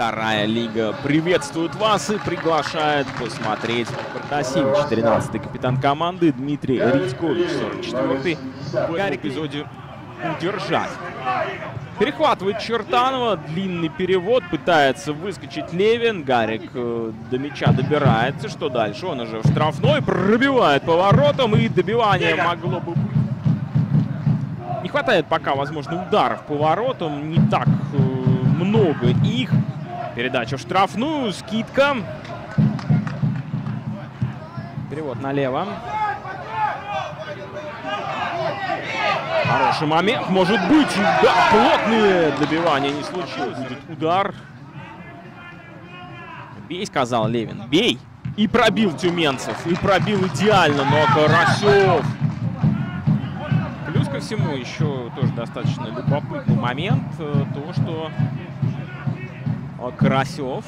Вторая лига приветствует вас и приглашает посмотреть Протасевич, 13-й капитан команды, Дмитрий Рицкович, 44-й. В эпизоде удержать. Перехватывает Чертанова, длинный перевод, пытается выскочить Левин. Гарик э, до мяча добирается. Что дальше? Он уже в штрафной, пробивает поворотом и добивание могло бы быть. Не хватает пока, возможно, ударов поворотом, не так э, много их. Передача в штрафную, скидка. Перевод налево. Хороший момент, может быть. Да, плотные добивания не случилось. Будет удар. Бей, сказал Левин. Бей. И пробил тюменцев. И пробил идеально, но Карасев. Плюс ко всему еще тоже достаточно любопытный момент. Э, то, что Карасев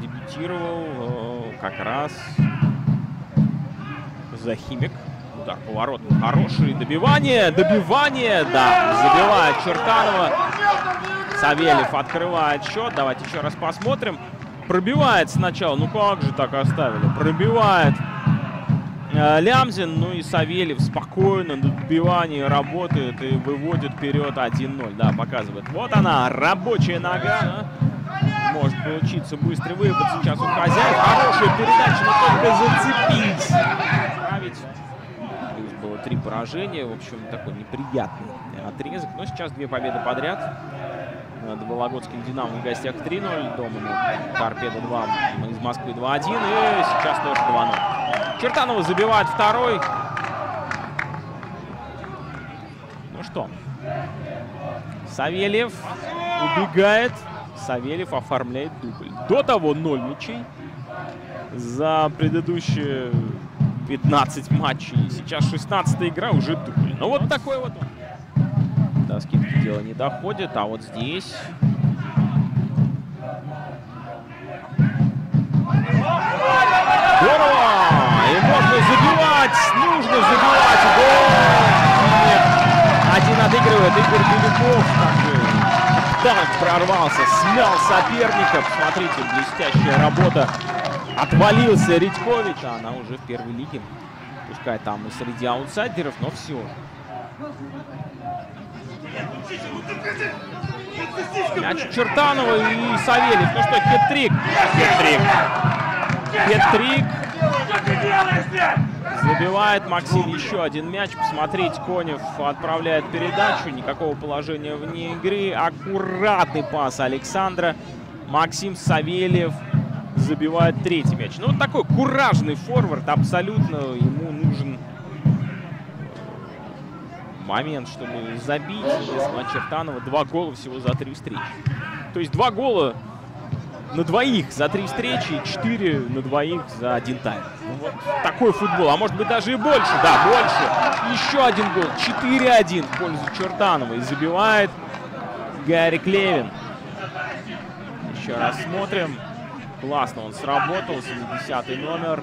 дебютировал э, как раз за Химик. Удар поворот хороший. Добивание, добивание. Да, забивает Чертанова. Савельев открывает счет. Давайте еще раз посмотрим. Пробивает сначала. Ну как же так оставили? Пробивает Лямзин. Ну и Савельев спокойно на добивании работает и выводит вперед 1-0. Да, показывает. Вот она, рабочая нога. Может получиться быстрый выход сейчас у хозяев. Хорошая передача, но только зацепить. Править было три поражения. В общем, такой неприятный отрезок. Но сейчас две победы подряд. Над Вологодским Динамо в гостях 3-0. Дома на Торпедо 2 из Москвы 2-1. И сейчас тоже 2-0. Чертанова забивает второй. Ну что, Савельев убегает. Савельев оформляет дубль. До того 0 мячей. За предыдущие 15 матчей. Сейчас 16 игра, уже дубль. Ну вот такой вот он. До скидки дело не доходит, а вот здесь... отыгрывает Игорь Беляков. Так прорвался, смял соперника. Посмотрите, блестящая работа Отвалился Редькович, а она уже в первой лиге. Пускай там и среди аутсайдеров, но все. Мяч Чертанова и Савельев. Ну что, хет-трик. Хет-трик. Хет-трик. Забивает Максим еще один мяч. Посмотрите, Конев отправляет передачу. Никакого положения вне игры. Аккуратный пас Александра. Максим Савельев забивает третий мяч. Ну, вот такой куражный форвард. Абсолютно ему нужен момент, чтобы забить. Если Чертанова два гола всего за три встречи. То есть два гола на двоих за три встречи, четыре на двоих за один тайм. Ну, вот такой футбол. А может быть даже и больше. Да, больше. Еще один гол. 4-1 в пользу Чертанова. И забивает Гарри Клевин. Еще раз смотрим. Классно он сработал. 70 номер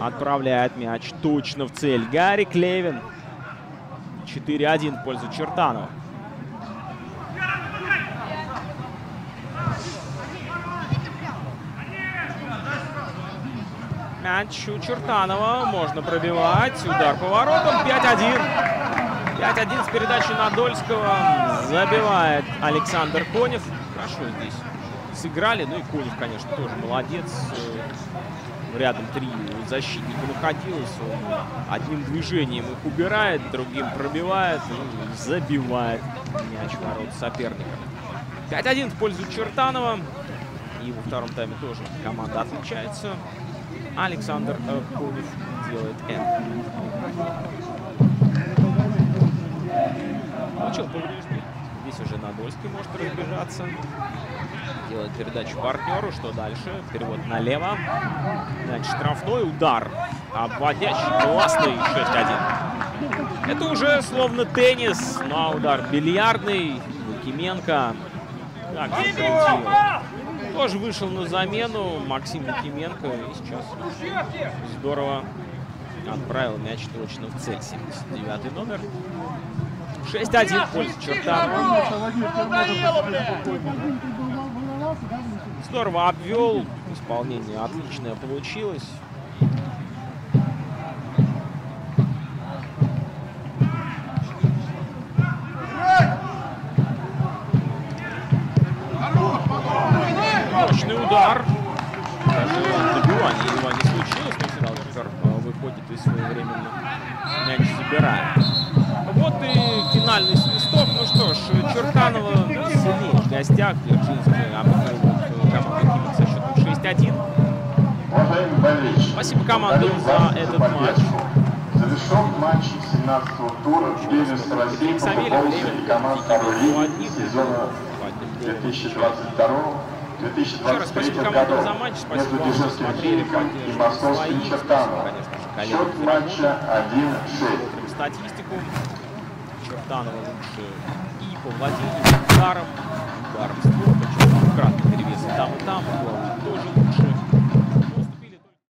отправляет мяч точно в цель. Гарри Клевин. 4-1 в пользу Чертанова. Мяч у Чертанова. Можно пробивать. Удар поворотом. 5-1. 5-1 с передачи Надольского. Забивает Александр Конев. Хорошо здесь сыграли. Ну и Конев, конечно, тоже молодец. Э, рядом три защитника находилось. Он одним движением их убирает, другим пробивает и забивает мяч ворот соперника. 5-1 в пользу Чертанова. И во втором тайме тоже команда отличается. Александр э, Конев делает это. Получил повреждение. Здесь уже Надольский может разбежаться. Делает передачу партнеру. Что дальше? Перевод налево. Значит, штрафной удар. Обводящий, классный 6-1. Это уже словно теннис, но удар бильярдный. Лукименко. Как. Тоже вышел на замену Максим Лукименко. И сейчас здорово отправил мяч точно в цель. 79 номер. 6-1 в пользу Чертанова. Здорово обвел. Исполнение отличное получилось. Своевременно мяч забирает. Вот и финальный свисток. Ну что ж, Чурканова сильнее в гостях. Дзержинская обыгрывает команду Химик со счетом 6-1. Спасибо команду за этот матч. Завершен матч 17-го тура первенства России по футболу команд второй лиги сезона 2022-2023 годов между Дзержинским Химиком и Московским Чертановым коллег Счет матча Смотрим статистику. Чертанова лучше и по владению ударом. Ударом с двух, причем кратный перевес там и там. Главный тоже